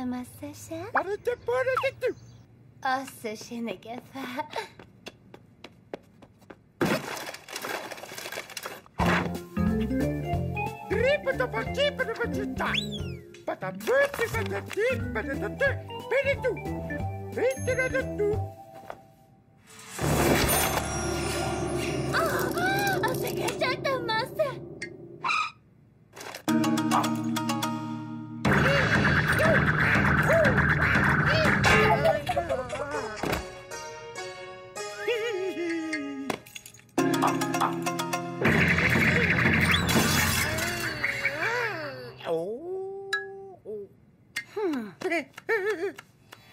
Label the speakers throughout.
Speaker 1: massaja?
Speaker 2: Para te para de tu.
Speaker 1: Asa shinagafa.
Speaker 2: Ripa to pa ki pa pa ti ta. Pa ta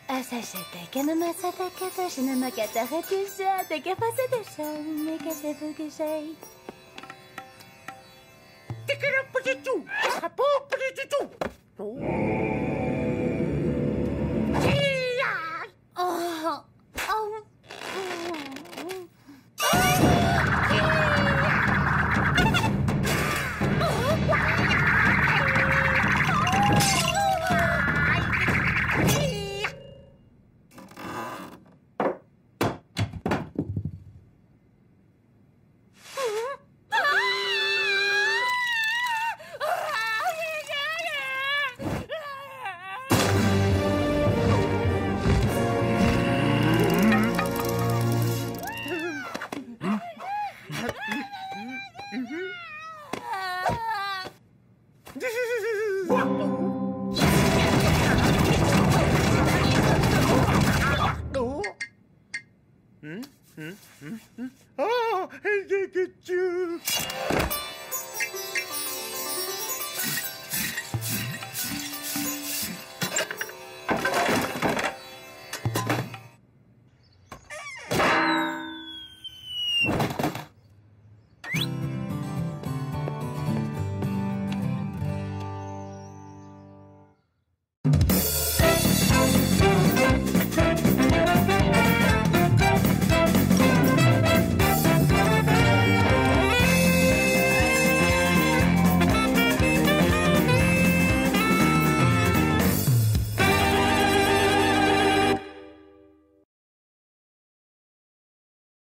Speaker 1: 朝食てけのマサだけどしなまけたはずじゃだけファセでしょめけせぶけャい
Speaker 2: テクラプジチュ。ハポプリジチュ。Oh, hey, get you.